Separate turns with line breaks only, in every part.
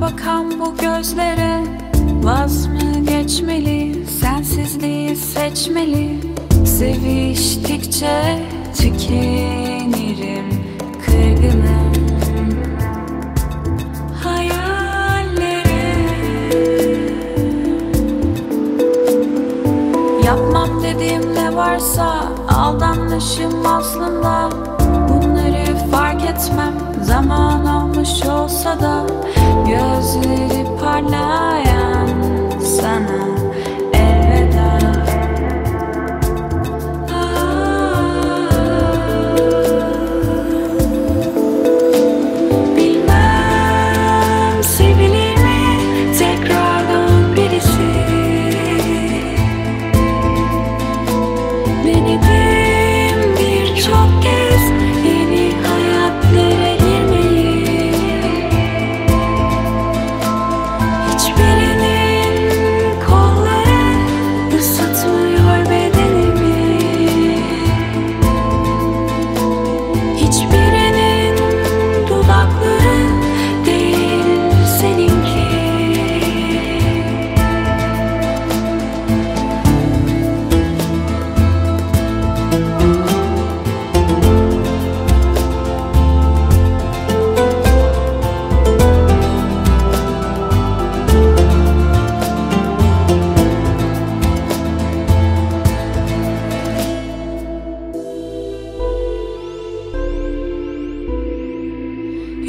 bakan bu gözlere. Vaz mı geçmeli, sensizliği seçmeli? Seviştikçe tükenirim, kırgınım. Hayallerim Yapmam dediğim ne varsa aldanmışım aslında etmem. Zaman olmuş olsa da Gözleri parlayan sana elveda. Bilmem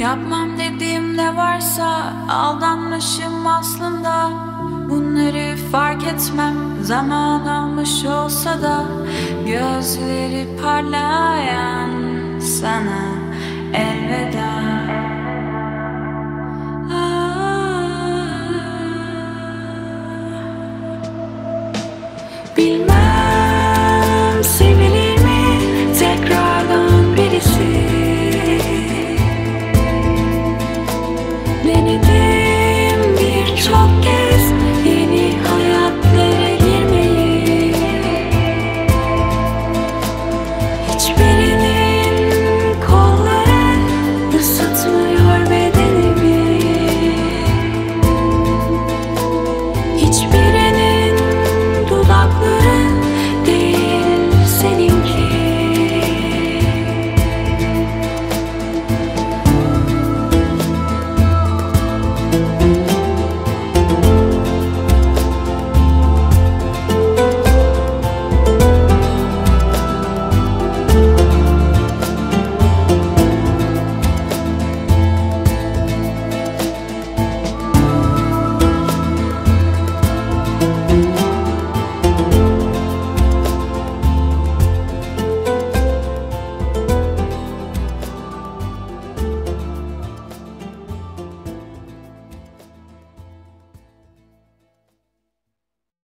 Yapmam dediğim ne varsa aldanmışım aslında. Bunları fark etmem zaman almış olsa da Gözleri parlayan